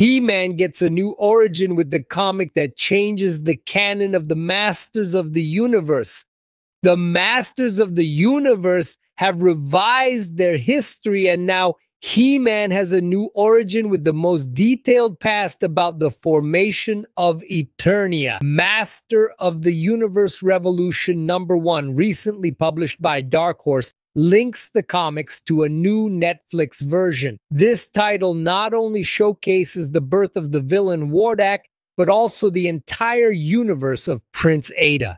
He-Man gets a new origin with the comic that changes the canon of the Masters of the Universe. The Masters of the Universe have revised their history and now he-Man has a new origin with the most detailed past about the formation of Eternia. Master of the Universe Revolution number one, recently published by Dark Horse, links the comics to a new Netflix version. This title not only showcases the birth of the villain Hordak, but also the entire universe of Prince Adam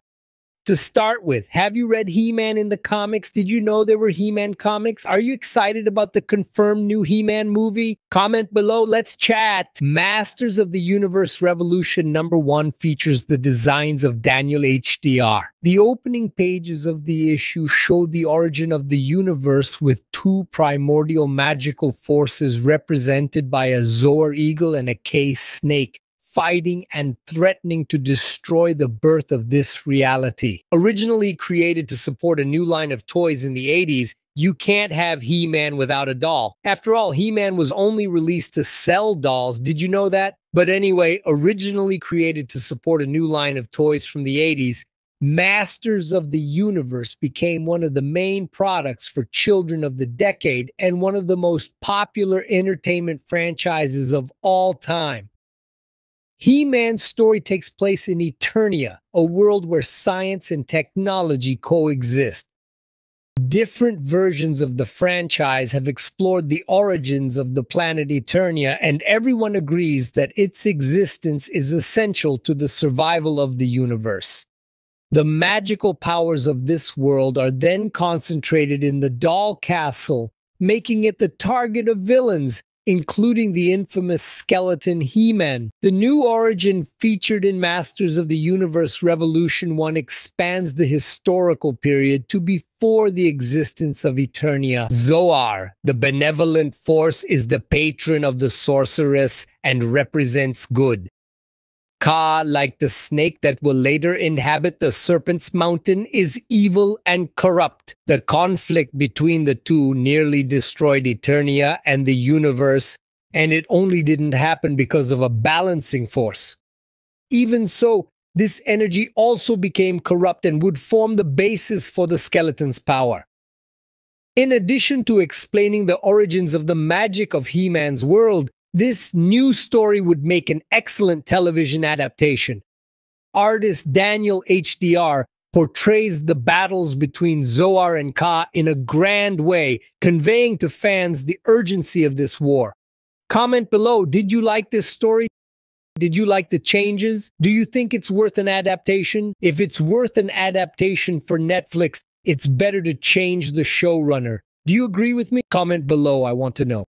to start with, have you read He Man in the comics? Did you know there were He Man comics? Are you excited about the confirmed new He Man movie? Comment below, let's chat. Masters of the Universe Revolution number one features the designs of Daniel HDR. The opening pages of the issue show the origin of the universe with two primordial magical forces represented by a Zoar eagle and a Ka snake fighting and threatening to destroy the birth of this reality. Originally created to support a new line of toys in the 80s, you can't have He Man without a doll. After all, He Man was only released to sell dolls. Did you know that? But anyway, originally created to support a new line of toys from the 80s, Masters of the Universe became one of the main products for children of the decade and one of the most popular entertainment franchises of all time. He Man's story takes place in Eternia, a world where science and technology coexist. Different versions of the franchise have explored the origins of the planet Eternia, and everyone agrees that its existence is essential to the survival of the universe. The magical powers of this world are then concentrated in the Doll Castle, making it the target of villains including the infamous skeleton He-Man. The new origin featured in Masters of the Universe Revolution 1 expands the historical period to before the existence of Eternia. Zoar, the benevolent force, is the patron of the sorceress and represents good. Ka, like the snake that will later inhabit the Serpent's Mountain, is evil and corrupt. The conflict between the two nearly destroyed Eternia and the universe, and it only didn't happen because of a balancing force. Even so, this energy also became corrupt and would form the basis for the skeleton's power. In addition to explaining the origins of the magic of He Man's world, this new story would make an excellent television adaptation. Artist Daniel HDR portrays the battles between Zoar and Ka in a grand way, conveying to fans the urgency of this war. Comment below, did you like this story? Did you like the changes? Do you think it's worth an adaptation? If it's worth an adaptation for Netflix, it's better to change the showrunner. Do you agree with me? Comment below, I want to know.